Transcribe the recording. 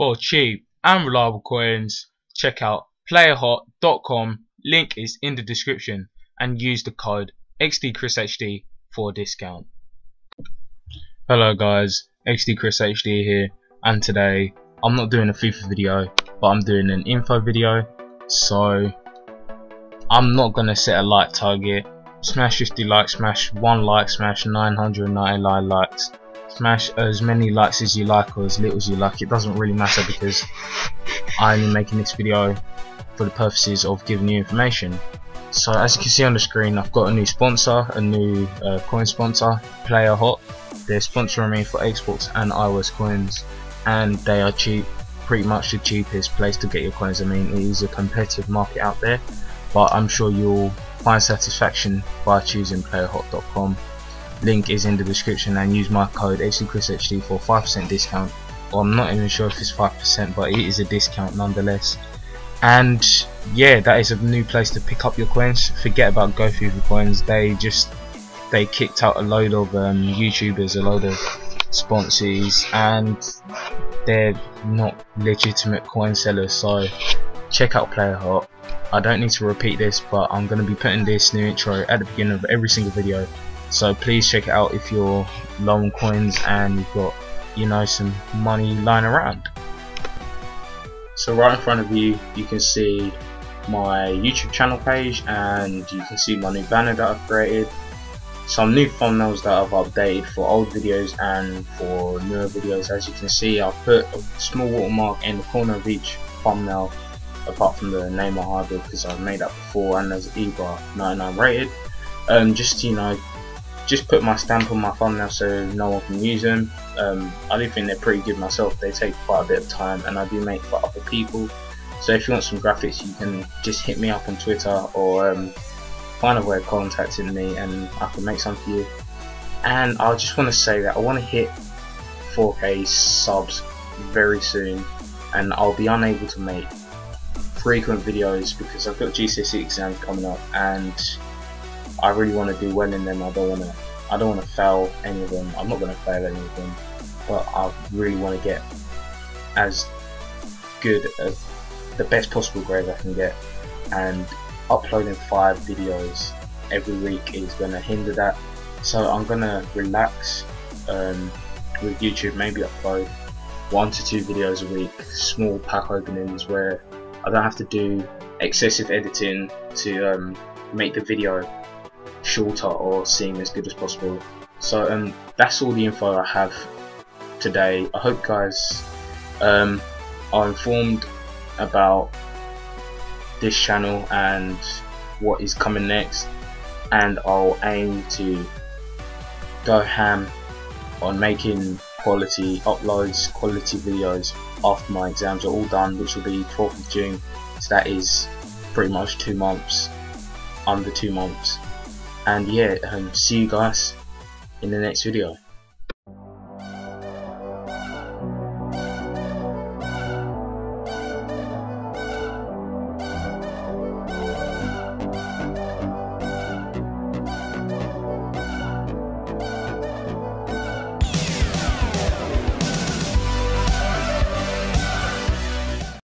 your cheap and reliable coins, check out playerhot.com. Link is in the description. And use the code XDChrisHD for a discount. Hello guys, XDChrisHD here. And today I'm not doing a FIFA video but I'm doing an info video. So I'm not gonna set a like target. Smash 50 likes smash 1 like smash 999 likes smash as many likes as you like or as little as you like. It doesn't really matter because I'm making this video for the purposes of giving you information. So as you can see on the screen I've got a new sponsor a new uh, coin sponsor player hot. They're sponsoring me for Xbox and iOS coins and they are cheap pretty much the cheapest place to get your coins. I mean it is a competitive market out there but I'm sure you'll find satisfaction by choosing playerhot.com link is in the description and use my code XDChrisHD for 5% discount. Well, I'm not even sure if it's 5% but it is a discount nonetheless. And yeah that is a new place to pick up your coins. Forget about GoFever coins. They just they kicked out a load of um, YouTubers a load of sponsors and they're not legitimate coin sellers. So check out PlayerHot I don't need to repeat this but I'm going to be putting this new intro at the beginning of every single video so please check it out if you're on coins and you've got you know some money lying around. So right in front of you you can see my YouTube channel page and you can see my new banner that I've created. Some new thumbnails that I've updated for old videos and for newer videos. As you can see I've put a small watermark in the corner of each thumbnail apart from the name of hardware because I've made that before and there's EBA 99 rated. Um, just you know just put my stamp on my thumbnail so no one can use them. Um, I do think they're pretty good myself. They take quite a bit of time and I do make for other people. So if you want some graphics you can just hit me up on Twitter or um, find a way of contacting me and I can make some for you. And I just want to say that I want to hit 4k subs very soon and I'll be unable to make frequent videos because I've got GCSE exams coming up and I really want to do well in them. I don't want to. I don't want to fail any of them. I'm not going to fail any of them, but I really want to get as good as the best possible grade I can get. And uploading five videos every week is going to hinder that. So I'm going to relax um, with YouTube. Maybe upload one to two videos a week, small pack openings where I don't have to do excessive editing to um, make the video shorter or seem as good as possible. So um, that's all the info I have today. I hope guys um, are informed about this channel and what is coming next and I'll aim to go ham on making quality uploads, quality videos after my exams are all done which will be 12th of June so that is pretty much two months under two months and yeah um, see you guys in the next video